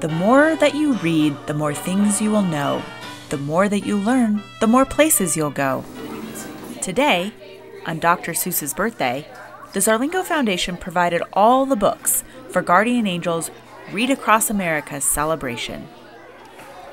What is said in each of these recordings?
The more that you read, the more things you will know. The more that you learn, the more places you'll go. Today, on Dr. Seuss's birthday, the Zarlengo Foundation provided all the books for Guardian Angels Read Across America's celebration.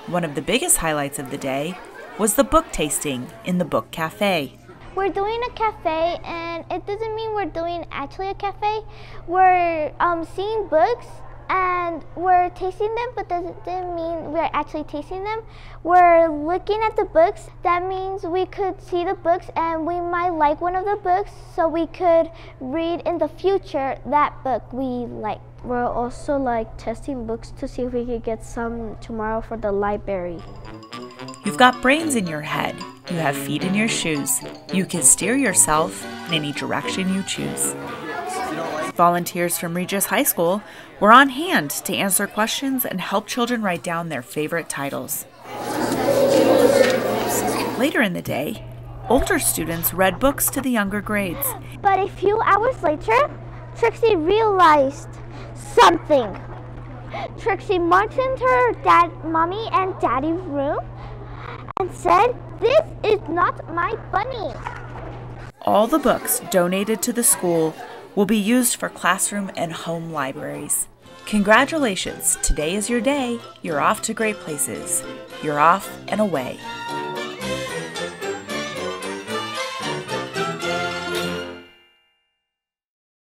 One of the biggest highlights of the day was the book tasting in the Book Cafe. We're doing a cafe, and it doesn't mean we're doing actually a cafe. We're um, seeing books and we're tasting them, but that doesn't mean we're actually tasting them. We're looking at the books. That means we could see the books and we might like one of the books, so we could read in the future that book we like. We're also like testing books to see if we could get some tomorrow for the library. You've got brains in your head. You have feet in your shoes. You can steer yourself in any direction you choose. Volunteers from Regis High School were on hand to answer questions and help children write down their favorite titles. Later in the day, older students read books to the younger grades. But a few hours later, Trixie realized something. Trixie marched into her dad, mommy, and daddy's room and said, This is not my bunny. All the books donated to the school will be used for classroom and home libraries. Congratulations! Today is your day. You're off to great places. You're off and away.